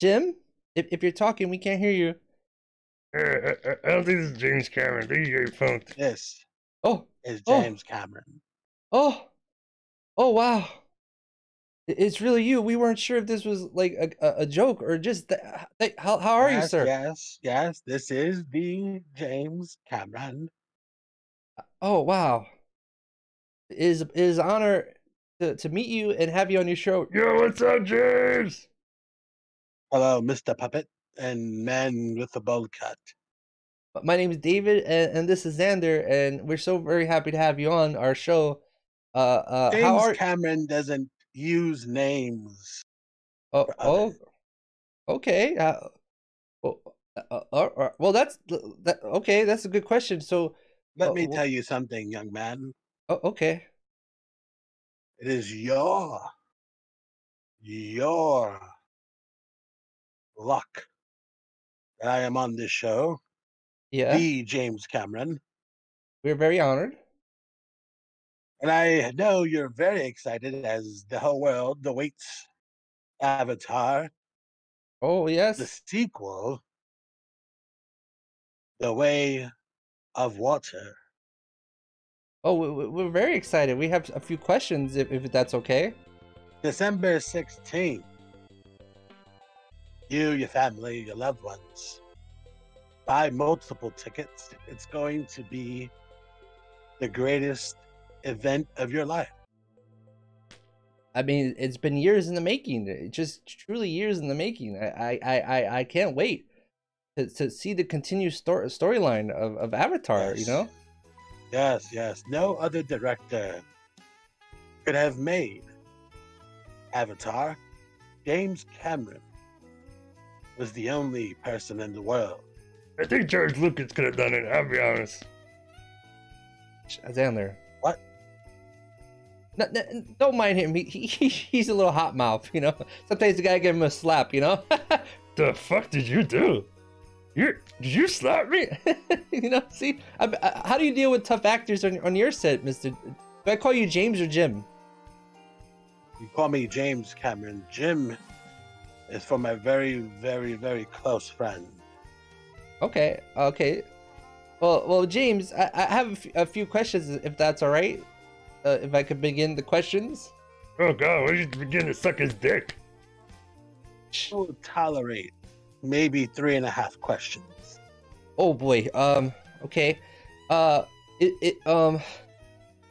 Jim, if, if you're talking, we can't hear you. Uh, I, I don't think this is James Cameron. These are your phones. This Oh, is Oh. James Cameron. oh, oh! Wow, it's really you. We weren't sure if this was like a, a, a joke or just th- th- uh, how how are you, sir? Yes, yes. This is the James Cameron. Uh, oh wow, it is it is an honor to, to meet you and have you on your show. Yo, what's up, James? Hello, Mr. Puppet and man with the bowl cut. My name is David, and, and this is Xander, and we're so very happy to have you on our show. Uh, uh, James how are? Cameron doesn't use names. Oh, oh, okay. Uh, well, uh, uh, uh, uh, well, that's that. Okay, that's a good question. So, Let Oh, me tell you something, young man. oh, okay. It is your, your luck that I am on this show. Yeah, The James Cameron. we're very honored. And I know you're very excited as the whole world awaits Avatar, Oh yes. the sequel, The Way of Water. oh, we- we- we're very excited. We have a few questions, if if that's okay. December 16th. You, your family, your loved ones. Buy multiple tickets. It's going to be the greatest event of your life. I mean, it's been years in the making. Just truly years in the making. I I I I, can't wait to, to see the continued story storyline of, of Avatar. You know. Yes, yes. No other director could have made Avatar. James Cameron was the only person in the world. I think George Lucas could have done it. I'll be honest. Xander. What? No, no, don't mind him. He, he he's a little hot mouth, you know. Sometimes you gotta give him a slap, you know. The fuck did you do? You did you slap me? you know. See, I, I, how do you deal with tough actors on on your set, Mister? Do I call you James or Jim? You call me James Cameron. Jim is from my very, very, very close friend. Okay, okay. Well, well, James, I, I have a f- a few questions, if that's all right. Uh, if I could begin the questions. Oh god, when did you begin to suck his dick? I will tolerate maybe three and a half questions. Oh boy. Um. Okay. Uh. It. It. Um.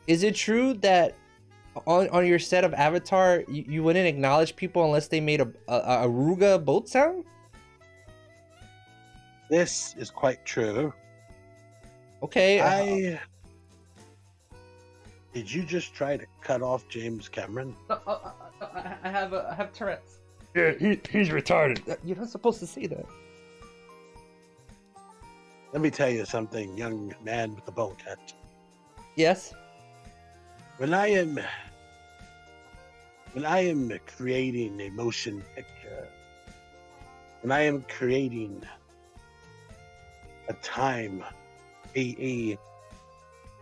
Is it true that on on your set of Avatar, you, you wouldn't acknowledge people unless they made a a, a Awooga boat sound? This is quite true. Okay. uh, I. Did you just try to cut off James Cameron? uh, uh, uh, uh, I have uh, I have Tourette's. Yeah, he, he's retarded. Uh, You're not supposed to say that. Let me tell you something, young man with the bowl cut. Yes. When I am. When I am creating a motion picture, when I am creating a time, a, a,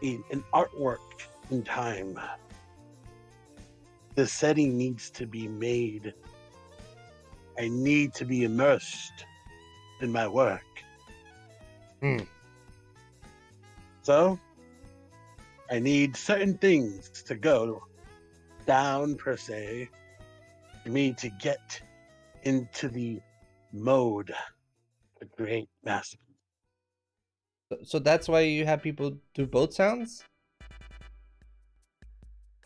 a an artwork in time, the setting needs to be made. I need to be immersed in my work. Hmm. So, I need certain things to go down, per se, for me to get into the mode to create masterpiece. So, so that's why you have people do boat sounds.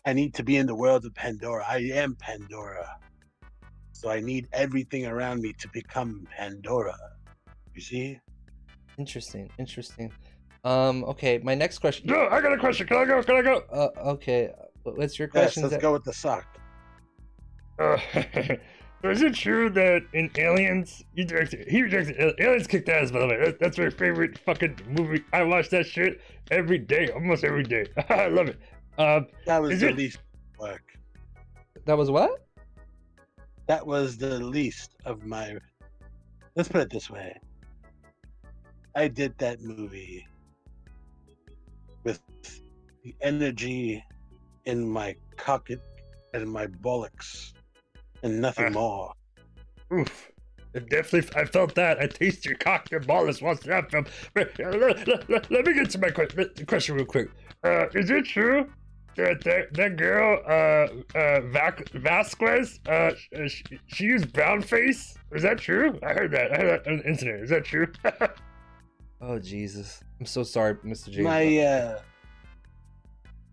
I need to be in the world of Pandora. I am Pandora. So I need everything around me to become Pandora. You see? Interesting. Interesting. Um. Okay. My next question. No, I got a question. Can I go? Can I go? Uh. Okay. uh, What's your Yes, question? let's go with the sock. Uh, so is it true that in Aliens, you directed, he directed Aliens kicked ass, by the way. That, that's my favorite fucking movie. I watch that shit every day, almost every day. I love it. Um, That was the it- least work. That was what? That was the least of my. Let's put it this way. I did that movie with the energy in my cocket and my bullocks and nothing Ah. more. oof. It definitely, I felt that. I taste your cock and ballless once that uh, let, let- let- let me get to my que- question real quick. Uh, is it true that that, that girl, uh, uh, Vac- Vasquez, uh, she, she used brown face? Is that true? I heard that. I heard that on the internet. Is that true? Oh Jesus. I'm so sorry, Mr. James. My uh,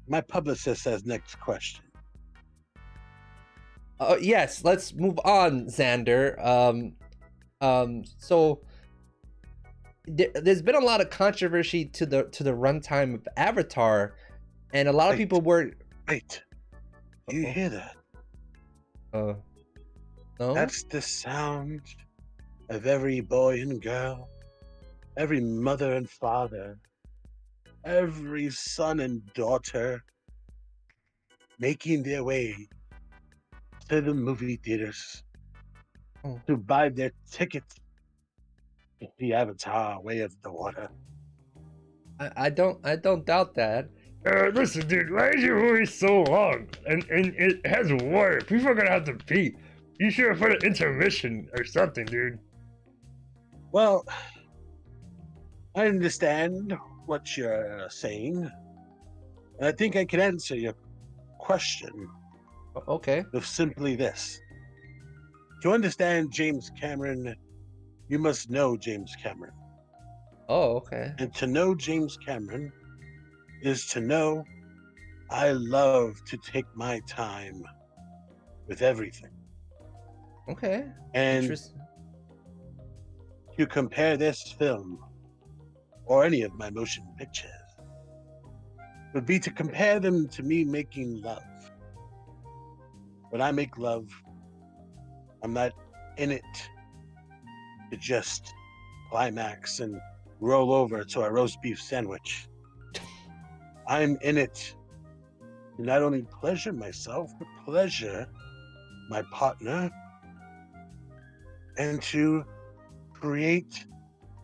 my publicist says next question. Uh, yes, let's move on, Xander. Um, um, so there, there's been a lot of controversy to the to the runtime of Avatar, and a lot of Wait. people were. Wait, do you Uh-oh. hear that? Uh, no. That's the sound of every boy and girl, every mother and father, every son and daughter making their way to the movie theaters Oh. to buy their tickets to the Avatar Way of the Water. I, I don't. I don't doubt that. Uh, listen, dude, why is your movie so long? And and it has water. People are gonna have to pee. You should have put an intermission or something, dude. Well, I understand what you're saying. And I think I can answer your question Okay. with simply this. To understand James Cameron, you must know James Cameron. Oh, okay. And to know James Cameron is to know I love to take my time with everything. Okay. And Interesting. to compare this film or any of my motion pictures would be to compare them to me making love. When I make love, I'm not in it to just climax and roll over to a roast beef sandwich. I'm in it to not only pleasure myself, but pleasure my partner and to create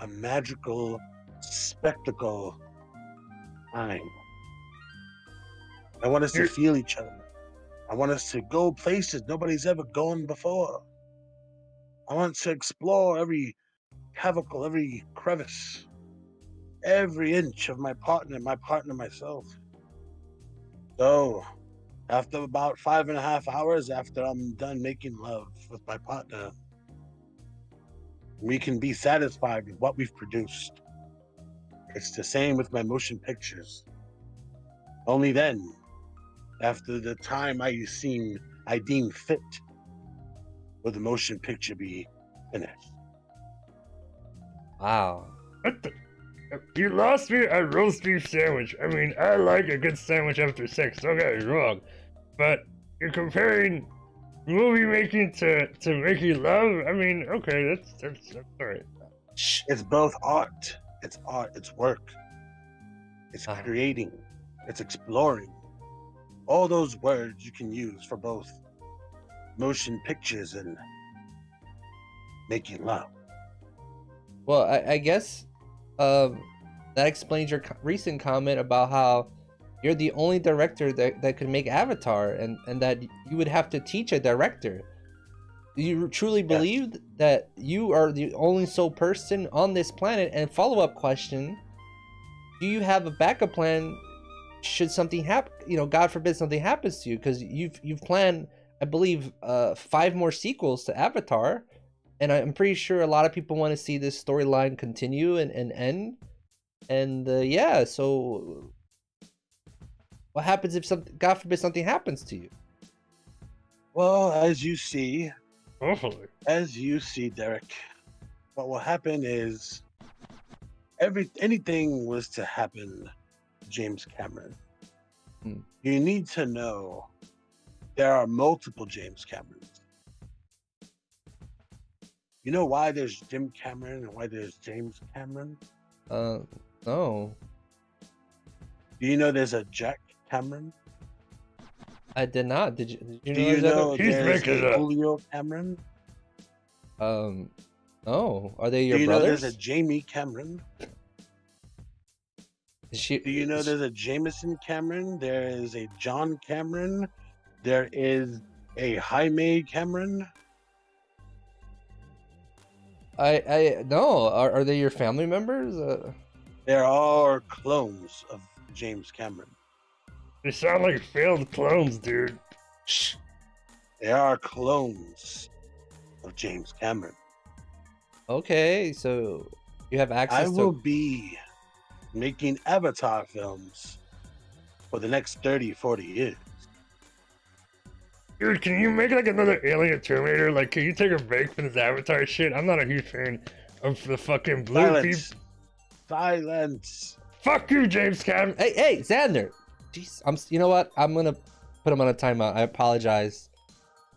a magical spectacle time. I want us to feel each other. I want us to go places nobody's ever gone before. I want to explore every cavacle, every crevice, every inch of my partner, my partner, myself. So, after about five and a half hours after I'm done making love with my partner, we can be satisfied with what we've produced. It's the same with my motion pictures. Only then, after the time I seem I deem fit, will the motion picture be finished. Wow. What the? You lost me at roast beef sandwich. I mean, I like a good sandwich after sex. Don't get me wrong, but you're comparing movie making to to making love. I mean, okay, that's that's, that's all right. It's both art, it's art, it's work, it's Uh-huh. creating, it's exploring. All those words you can use for both motion pictures and making love. Well, I, I guess um, that explains your co- recent comment about how you're the only director that, that could make Avatar, and, and that you would have to teach a director. You truly believe that you are the only sole person on this planet? And follow up question: Do you have a backup plan should something happen? You know, God forbid something happens to you, because you've you've planned, I believe, uh, five more sequels to Avatar and I'm pretty sure a lot of people want to see this storyline continue and, and end. And uh, yeah, so what happens if something, God forbid, something happens to you? Well, as you see, Hopefully, as you see, Derek, what will happen is every anything was to happen, James Cameron. Hmm. You need to know there are multiple James Camerons. You know why there's Jim Cameron and why there's James Cameron? Uh, no, Do you know there's a Jack Cameron? I did not. Did you? Did you Do know you know there's a. Julio Cameron? other- um, no. Are they your Do you know brothers? there's a Jamie Cameron? Is she, Do you know there's a Jameson Cameron? There is a John Cameron. There is a Jaime Cameron. I I no. Are, are they your family members? Uh, They're all clones of James Cameron. They sound like failed clones, dude. shh. They are clones of James Cameron. Okay, so you have access. I access will to. be making Avatar films for the next 30, 40 years. Dude, can you make like another Alien Terminator? Like, can you take a break from this Avatar shit? I'm not a huge fan of the fucking blue people. Silence. Silence. Fuck you, James Cameron. Hey, hey, Xander. Jeez, I'm. You know what? I'm gonna put him on a timeout. I apologize.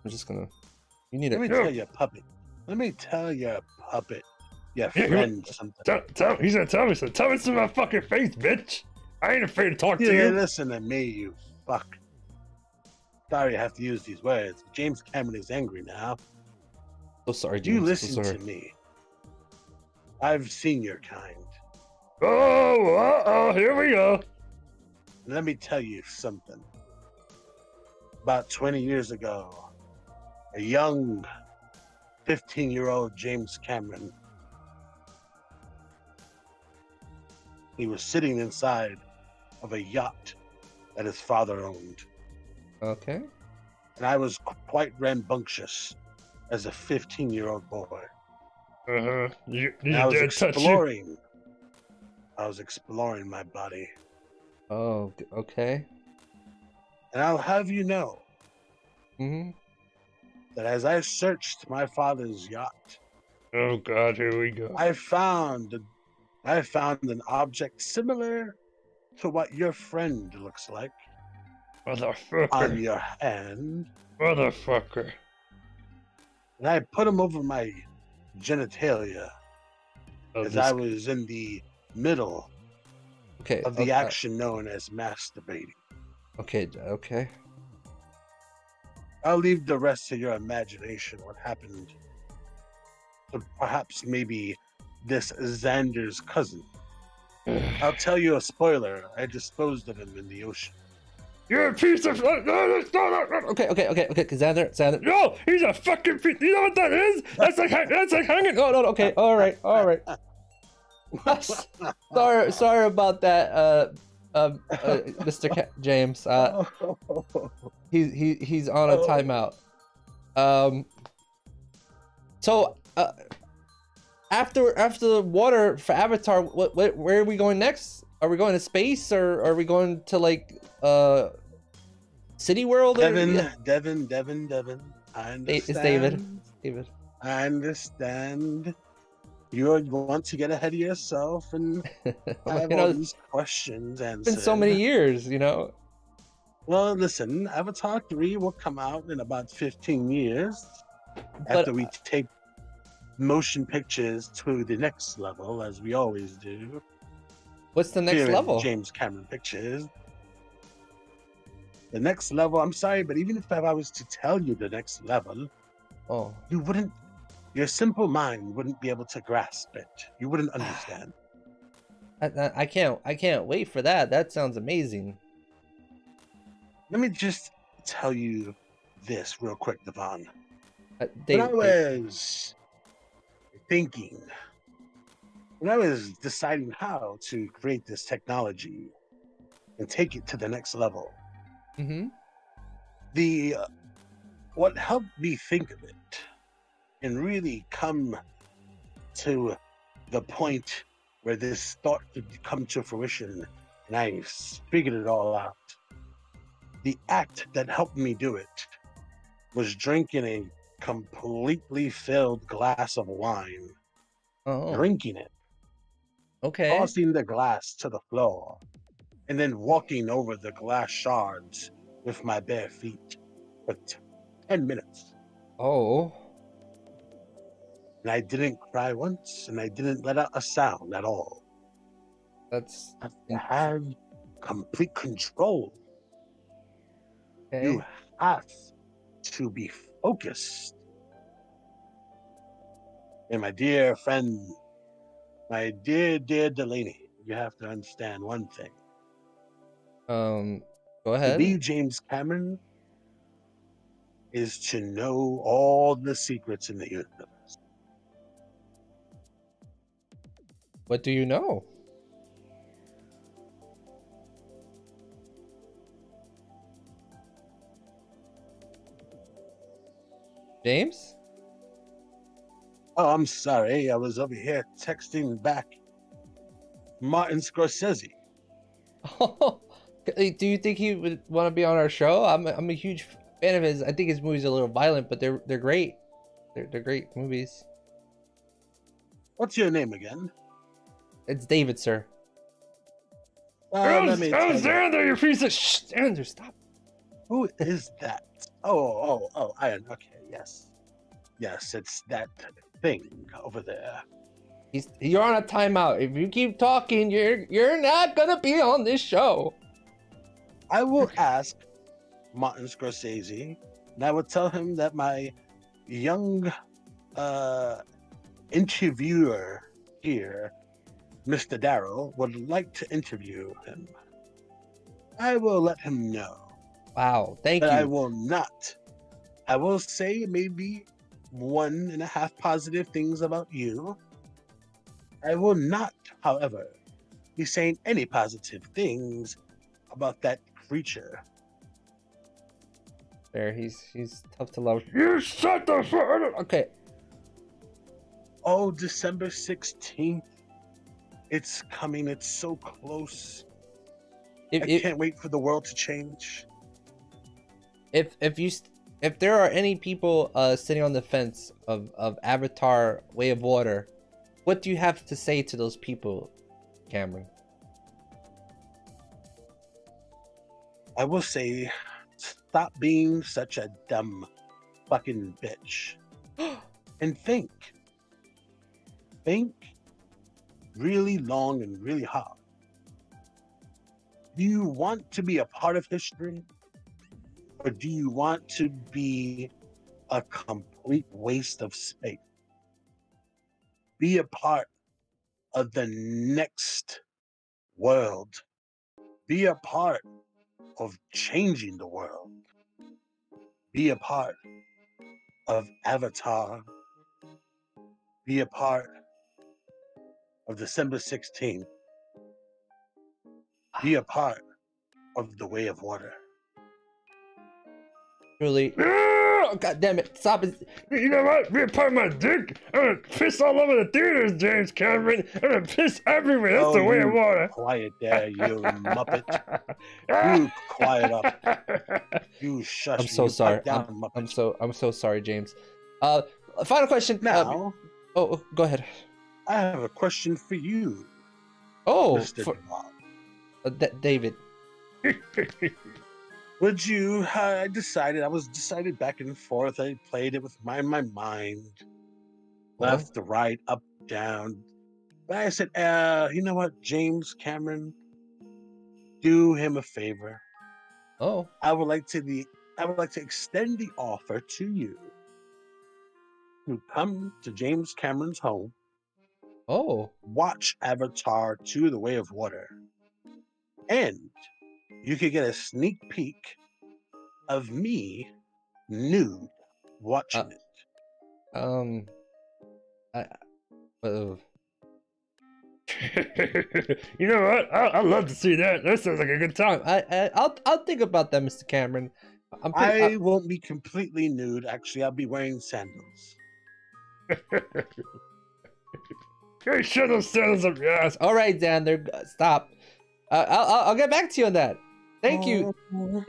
I'm just gonna. You need Let me it. Yeah. tell you, puppet. Let me tell you, puppet. Yeah, you- friend something. Tell, tell, he's gonna tell me so. Tell me to my fucking face, bitch. I ain't afraid to talk You to you. listen to me, you fuck. Sorry I have to use these words. James Cameron is angry now. So sorry, You listen so sorry. to me. I've seen your kind. Oh, uh oh, here we go. Let me tell you something. About 20 years ago, a young 15 year old James Cameron, he was sitting inside of a yacht that his father owned. Okay. And I was quite rambunctious as a 15 year old boy. Uh huh. You, you I was did you. exploring. I was exploring my body. Oh, okay. And I'll have you know hmm that as I searched my father's yacht, Oh god, here we go. I found I found an object similar to what your friend looks like Motherfucker. on Motherfucker. your hand, Motherfucker. and I put him over my genitalia Oh, as this- I was in the middle Okay. of the okay, action known as masturbating. Okay. Okay. I'll leave the rest to your imagination. What happened? to perhaps maybe this Xander's cousin. I'll tell you a spoiler. I disposed of him in the ocean. You're a piece of. No, no, no, no, no. Okay. Okay. Okay. Okay. Xander. Xander. No, he's a fucking piece. You know what that is? That's like hang- that's like hanging. No. No. no, Okay. All right. All right. sorry. Sorry about that, uh, um, uh, Mr. Ca- James. Uh, he, he he's on a Oh. timeout. Um. So, uh, after after the water for Avatar, what, what where are we going next? Are we going to space or are we going to like uh, City World? Devin, Yeah. Devin, Devin, Devin. I understand. It's David. David. I understand. You want to get ahead of yourself and I have you all know, these questions it's answered. been so many years. You know. Well, listen, Avatar 3 will come out in about 15 years But after we take motion pictures to the next level, as we always do. what's the next here level? James Cameron Pictures. The next level, I'm sorry, but even if I was to tell you the next level, Oh. you wouldn't, your simple mind wouldn't be able to grasp it. You wouldn't understand. I, I- can't I can't wait for that. That sounds amazing. Let me just tell you this real quick, Devon. Uh, they, when I they- was thinking, when I was deciding how to create this technology and take it to the next level, Mhm. the uh, what helped me think of it and really come to the point where this thought could come to fruition and I figured it all out. The act that helped me do it was drinking a completely filled glass of wine, Oh. drinking it, Okay. tossing the glass to the floor, and then walking over the glass shards with my bare feet for t- 10 minutes. Oh. And I didn't cry once, and I didn't let out a sound at all. That's I have complete control. okay. You have to be focused. And my dear friend, my dear, dear Delaney, you have to understand one thing. Um. Go ahead. To be James Cameron is to know all the secrets in the universe. What do you know? James? Oh, I'm sorry. I was over here texting back Martin Scorsese. Oh, do you think he would want to be on our show? I'm a, I'm a huge fan of his. I think his movies are a little violent, but they're they're great. They're they're great movies. What's your name again? It's David, sir. Uh, let Alex- me tell you. Alexander, you piece of Shh, Andrew, stop. Who is that? Oh, oh, oh, Iron. Okay, yes. Yes, it's that thing over there. He's you're on a timeout. If you keep talking, you're you're not gonna be on this show. I will ask Martin Scorsese, and I will tell him that my young uh, interviewer here, Mr. Darrow, would like to interview him. I will let him know. Wow, thank but I will not. I will say maybe one and a half positive things about you. I will not, however, be saying any positive things about that creature. There, he's he's tough to love. You shut the fuck up. Okay, Oh, December 16th. It's coming. It's so close. if I if can't wait for the world to change. if, if you st- if there are any people uh sitting on the fence of of Avatar: Way of Water, what do you have to say to those people, Cameron? I will say, stop being such a dumb fucking bitch. and think. Think really long and really hard. Do you want to be a part of history? Or do you want to be a complete waste of space? Be a part of the next world. Be a part of changing the world. Be a part of Avatar. Be a part of December 16th. Be a part of the way of water. Truly, Ah! oh, god damn it! Stop it! You know what? Be a part of my dick. I'm gonna piss all over the theaters, James Cameron. I'm gonna piss everywhere. That's Oh, the way of you water. Quiet there, you muppet. You quiet up. You shush. I'm so you. Sorry. Down, I'm. I'm so I'm so sorry, James. Uh, final question. uh, now, oh, oh, go ahead. I have a question for you, Oh, Mr. for, uh, D- David. Would you? I decided. I was decided back and forth. I played it with my my mind, Well? left, right, up, down. But I said, uh, you know what, James Cameron, do him a favor. Oh, I would like to the I would like to extend the offer to you to come to James Cameron's home, oh, watch Avatar 2 The Way of Water, and you could get a sneak peek of me nude watching Uh, it. um, I, uh, you know what? I, I'd love to see that. That sounds like a good time. I, I, I'll, I'll think about that, Mr. Cameron. I'm pretty, I won't be completely nude. Actually, I'll be wearing sandals. Those sandals up your ass. all right, Dan. There, stop. Uh, I'll, I'll, I'll get back to you on that. Thank you, Oh,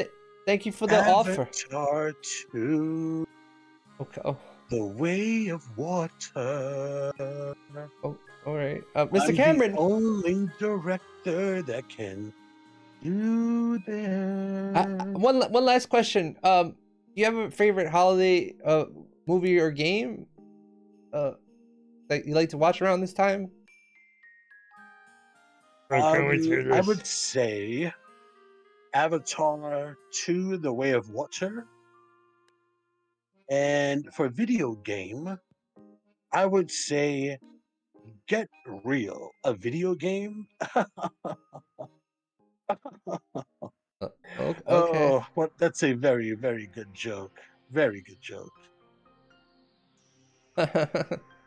thank you for the offer. Avatar 2 Okay. Oh, The Way of Water. Oh, all right, uh, Mr. I'm Cameron. the only director that can do that. I, I- one one last question. Um, do you have a favorite holiday uh movie or game uh that you like to watch around this time? I can't wait to hear Um, I would say Avatar 2 The Way of Water. And for video game, I would say Get Real, a video game. Uh, okay. Oh, what that's a very, very good joke. Very good joke.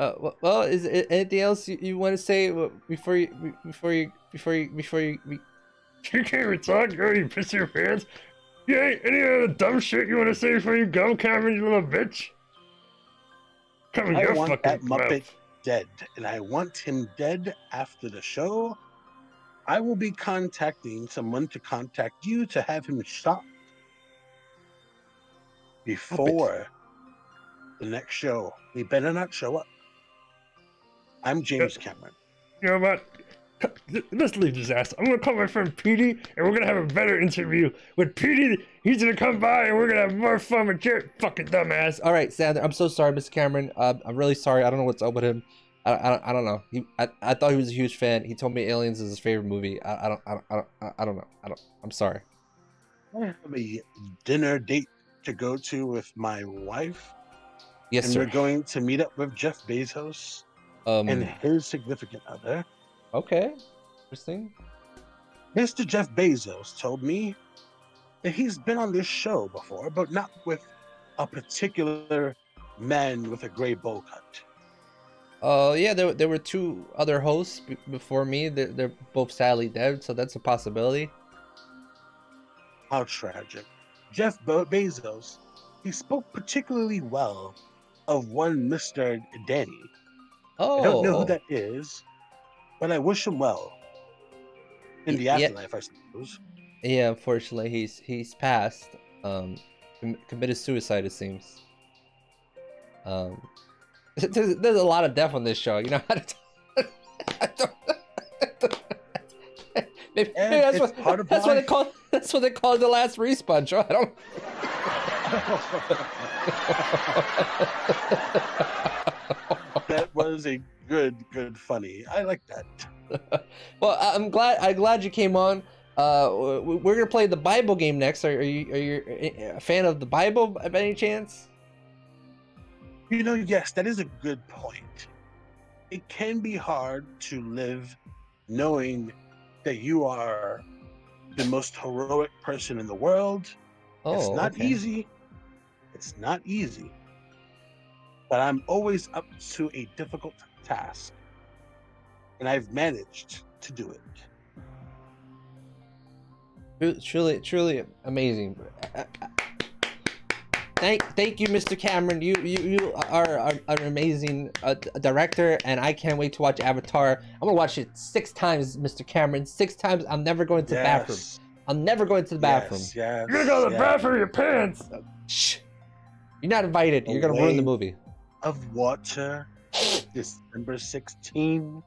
Uh, well- well, is it anything else you, you want to say before you before you before you before you? be- You can't even talk, girl. You piss your pants. You ain't any of the dumb shit you want to say before you go, Cameron, you little bitch? Come I want fucking that Muppet mouth. dead, and I want him dead after the show. I will be contacting someone to contact you to have him shot before the next show. He better not show up. I'm James Cameron. You know what? Let's leave this ass. I'm gonna call my friend Petey, and we're gonna have a better interview with Petey. He's gonna come by, and we're gonna have more fun with your fucking dumbass. All right, Xander. I'm so sorry, Mr. Cameron. Uh, I'm really sorry. I don't know what's up with him. I, I, don't- I don't know. He, I, I thought he was a huge fan. He told me Aliens is his favorite movie. I, I don't, I don't, I don't, I don't know. I don't. I'm sorry. I have a dinner date to go to with my wife, Yes, and sir. we're going to meet up with Jeff Bezos Um. and his significant other. Okay. Interesting. Mr. Jeff Bezos told me that he's been on this show before, but not with a particular man with a gray bowl cut. Uh, yeah. There, there were two other hosts b- before me. They're, they're both sadly dead, so that's a possibility. How tragic. Jeff Be- Bezos, he spoke particularly well of one Mr. Danny. Oh. I don't know who that is, but I wish him well. In the Y- yeah. afterlife, I suppose. Yeah, unfortunately, he's he's passed. Um, committed suicide, it seems. Um, there's, there's a lot of death on this show. You know, I don't, maybe, that's what that's what they call that's what they call the last respawn. Joe. I don't. that was a good, good funny. I like that. Well, I'm glad I'm glad you came on. Uh, we're gonna play the Bible game next. Are, are you are you a fan of the Bible by any chance? You know, yes, that is a good point. It can be hard to live knowing that you are the most heroic person in the world. Oh, it's not okay. easy. It's not easy. But I'm always up to a difficult task. And I've managed to do it. Truly, truly amazing. Thank, thank you, Mr. Cameron. You, you, you are, are an amazing uh, director, and I can't wait to watch Avatar. I'm gonna watch it six times, Mr. Cameron. Six times. I'm never going to the bathroom. Yes, I'm never going to the bathroom. Yes, yes, You're gonna go to the yes. bathroom in your pants. Shh. You're not invited. You're gonna ruin the movie. Of water, December 16.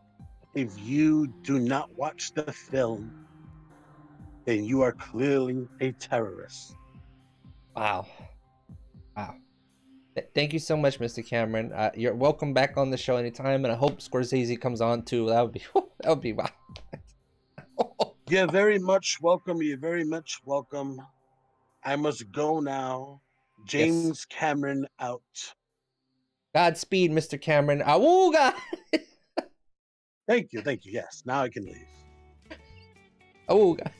If you do not watch the film, then you are clearly a terrorist. Wow. Wow. Th- Thank you so much, Mr. Cameron. Uh, you're welcome back on the show anytime, and I hope Scorsese comes on too. That would be that would be wow. You're very much welcome. You're very much welcome. I must go now. James Cameron out. Godspeed, Mr. Cameron. Awooga! Thank you. Thank you. Yes. Now I can leave. Awooga.